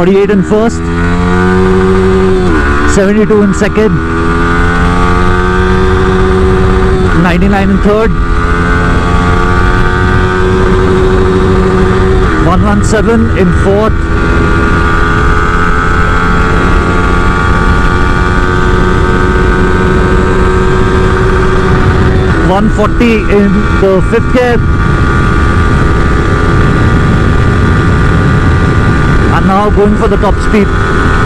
48 in first 72 in second 99 in third 117 in fourth One forty in the fifth gear, now going for the top speed.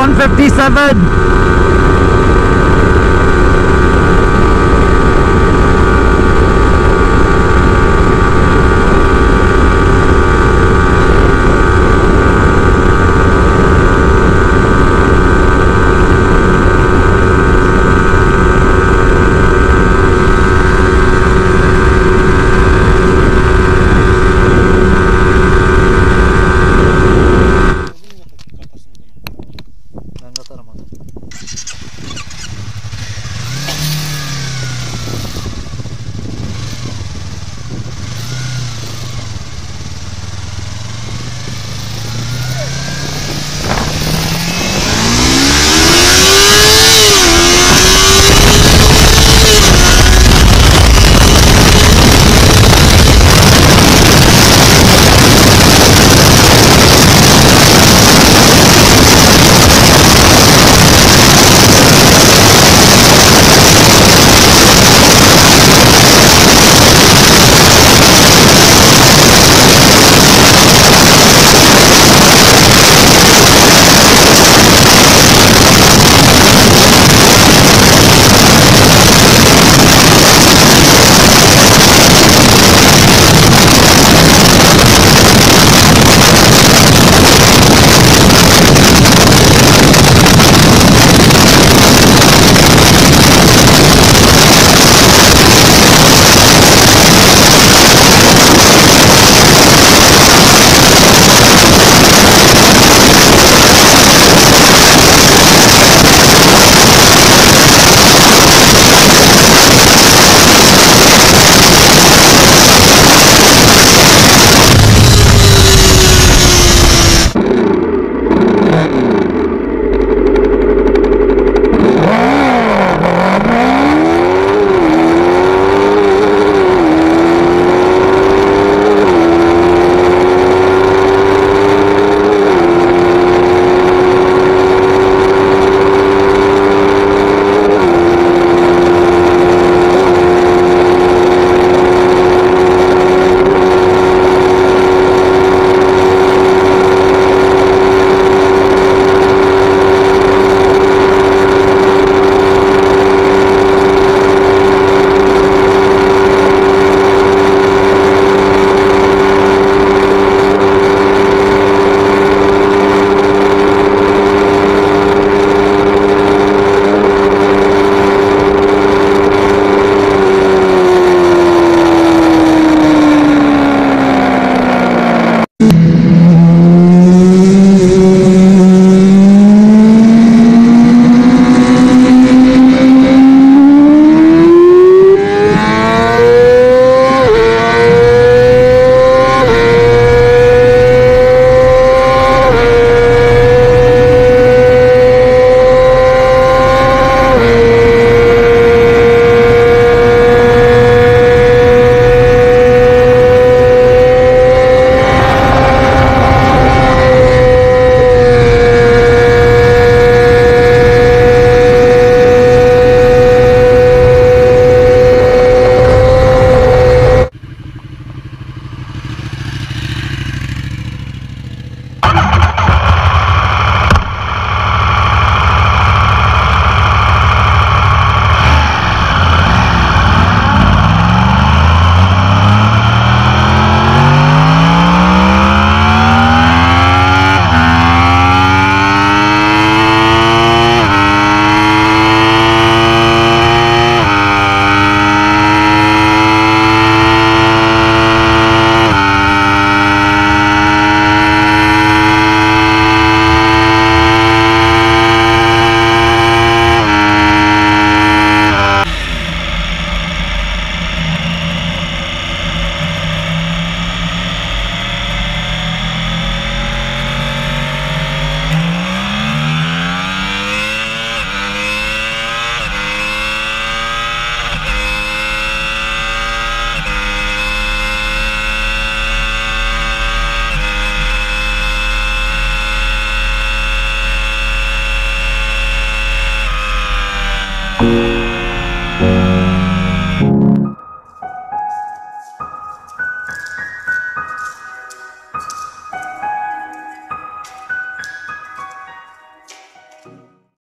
157